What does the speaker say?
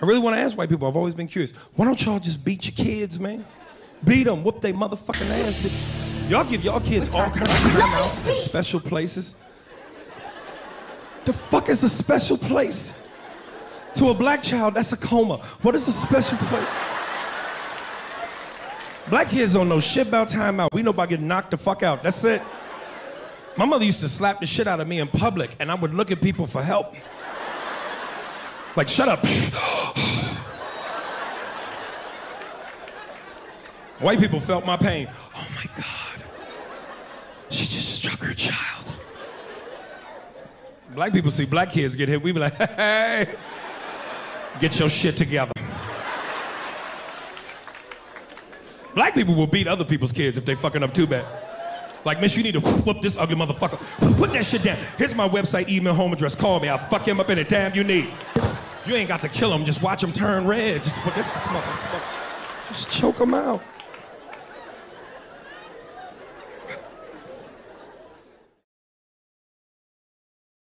I really want to ask white people. I've always been curious. Why don't y'all just beat your kids, man? Beat them, whoop they motherfucking ass. Y'all give y'all kids all kind of timeouts at special places. The fuck is a special place? To a black child, that's a coma. What is a special place? Black kids don't know shit about timeout. We know about getting knocked the fuck out. That's it. My mother used to slap the shit out of me in public, and I would look at people for help. Like, shut up. White people felt my pain. Oh my God. She just struck her child. Black people see black kids get hit, we be like, hey, get your shit together. Black people will beat other people's kids if they fucking up too bad. Like, miss, you need to whoop this ugly motherfucker. Put that shit down. Here's my website, email, home address. Call me. I'll fuck him up any time you need. You ain't got to kill him. Just watch him turn red. Just this motherfucker. Just choke him out.